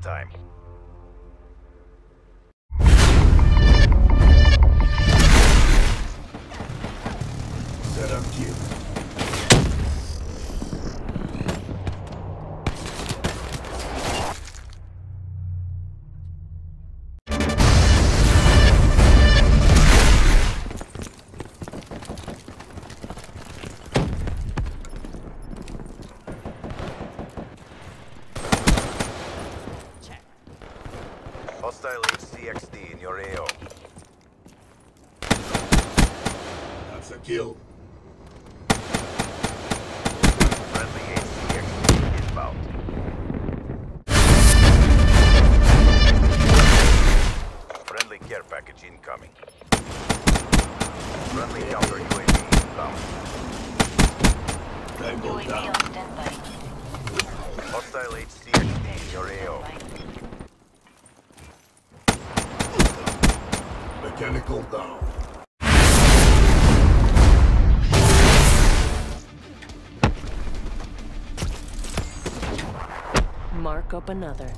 time. Set up kill. Hostile HCXD in your AO. That's a kill. Friendly HCXD inbound. Friendly care package incoming. Friendly counter UAV inbound. Tango down. Hostile HCXD in your AO. Mechanical down. Mark up another.